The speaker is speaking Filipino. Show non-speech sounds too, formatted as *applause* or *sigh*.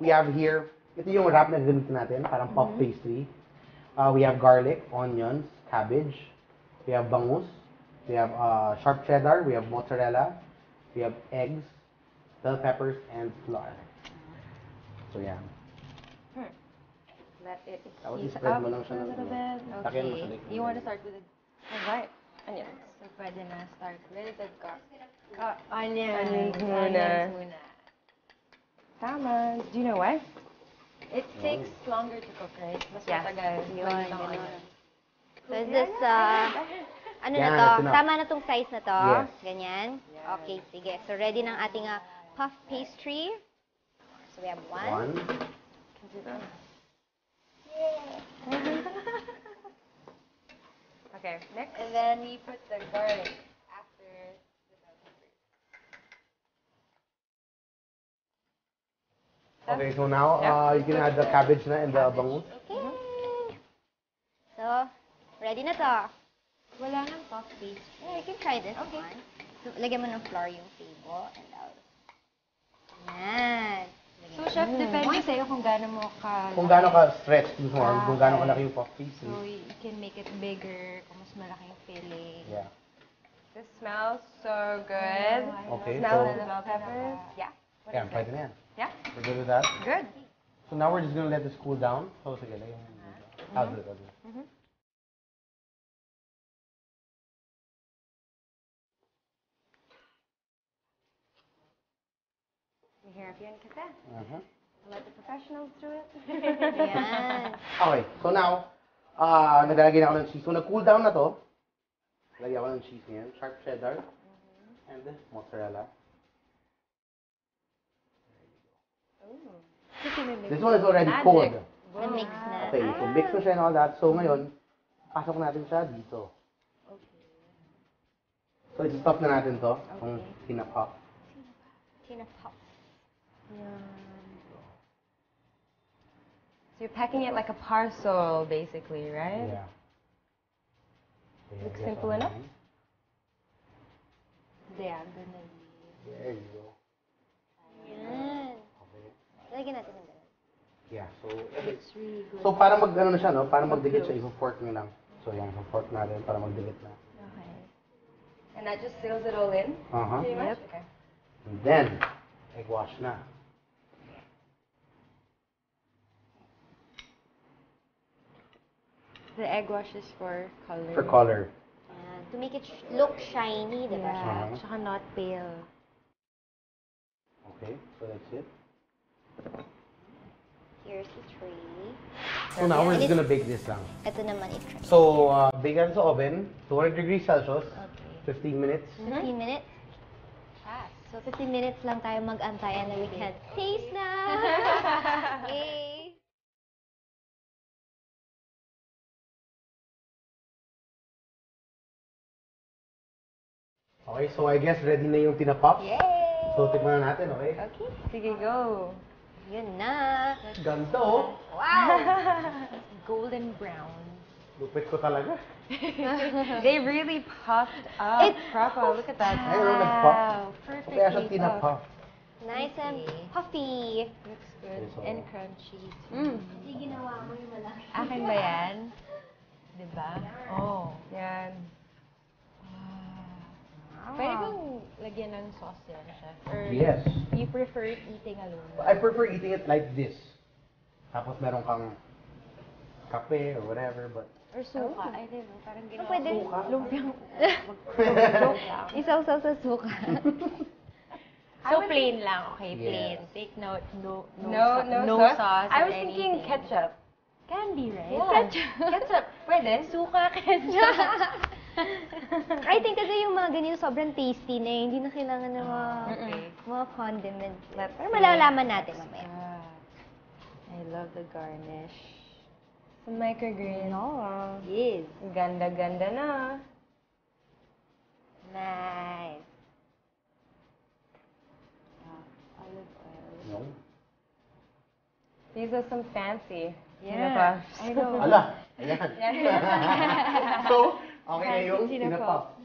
we have here, ito yung wrap na gamitin natin, parang puff pastry. Uh, we have garlic, onions, cabbage. We have bangus. We have uh, sharp cheddar. We have mozzarella. We have eggs, bell peppers, and flour. So, yan. Let it Tapos heat up mo lang siya a little bit. Lagyan Okay. You want to start with the... Alright. Onions. So, pwede na start with the gar... Onions. Onions muna. Onions muna. Tama. Do you know why? It takes longer to cook, right? Mas Yeah. matagal. Yun, pag itong ganun. So, is this, uh, *laughs* ano Yan, na to? ito na. Tama na tong size na to? Yes. Ganyan? Yes. Okay, sige. So, ready ng ating uh, puff pastry. So, we have one. One. *laughs* Okay, next. And then we put the garlic Okay, so now, uh, you can add the cabbage na and the bangus. Okay. So, ready na to. Wala nang puff pastry. Yeah, you can try this one. So, lagyan mo ng flour yung table. And I'll... Yan. So, chef, depende sa'yo kung gaano mo ka... Kung gaano ka stretched gusto mo, Ah, kung gaano okay. kalaki yung puff pastry. So, you can make it bigger kung mas malaki yung filling. Yeah. This smells so good. Okay, Smell so- the bell peppers. Yeah. Yeah, pwede na yan. Yeah. We're good with that. Good. So now we're just gonna let this cool down. So, sige, lagyan mo. I'll do it, I'll do it. We're here if you want to Uh-huh. Let the professionals do it. *laughs* Yan. Okay, so now, uh, naglalagay na ako ng cheese. So, nag-cool down na to. Lagyan ako ng cheese ngayon. Sharp cheddar. And then, mozzarella. This one is already Magic. cold. Na-mix na. Okay, so mix na siya and all that. So, ngayon, pasok natin siya dito. So, i-stop na natin to. Kung pinapop. Tinapop. So you're packing it like a parcel, basically, right? Yeah. Okay, Looks I simple enough. So para mag, ano na siya, no? Para magdikit siya, i-fork nyo lang. So, yan, fork natin para magdikit na. Okay. And that just seals it all in, Uh-huh. pretty much? Yep. Okay. And then, egg wash na. The egg wash is for color. For color. Yan. To make it sh- look shiny, di ba? Yeah. Uh-huh. Tsaka not pale. Okay, so that's it. Here's the tray. So now we're just gonna bake this lang. Ito naman i-tray. So, uh, bake natin sa oven, 200 degrees Celsius, Okay. 15 minutes. 15 minutes. Fast. So, 15 minutes lang tayo mag-antay and then we can taste na! *laughs* Yay! Okay, so I guess ready na yung tinapop. Yay! So, tikman na natin, okay? Okay. Sige, go. Yun na. Ganda, oh. Wow! *laughs* Golden brown. Lupit ko talaga. *laughs* They really puffed up. It's proper. Look at that. Ayun, oh, nag-pop. Perfect. Kaya siya tinapop. nice and puffy. Looks good. Okay, so- And crunchy. Mm. Hindi ginawa mo yung malaki. Akin ba yan? Diba? Oh. Lagyan ng sauce yan, chef? Or Yes. you prefer eating alone? I prefer eating it like this. Tapos meron kang kape or whatever, but... Or suka? I don't know. Parang ginawa pwede. Lumpiang. *laughs* Isaw-saw sa suka. *laughs* So plain lang, okay, Yes. plain. Take note, no, no, No, no, no sauce. sauce. I was thinking anything. ketchup. Can be, right? Yeah. Ketchup. Ketchup. Pwede. Suka, ketchup. *laughs* I think kasi yung mga ganyan sobrang tasty na eh. Hindi na kailangan ng mga, Okay. mga condiments. Let's Pero malalaman natin mamaya. Ah, I love the garnish. Some microgreens. No. Yes. Ganda-ganda na. These are some fancy. Yeah. I know. Ala, *laughs* ayan. *laughs* so, okay na yung Fancy tinapop.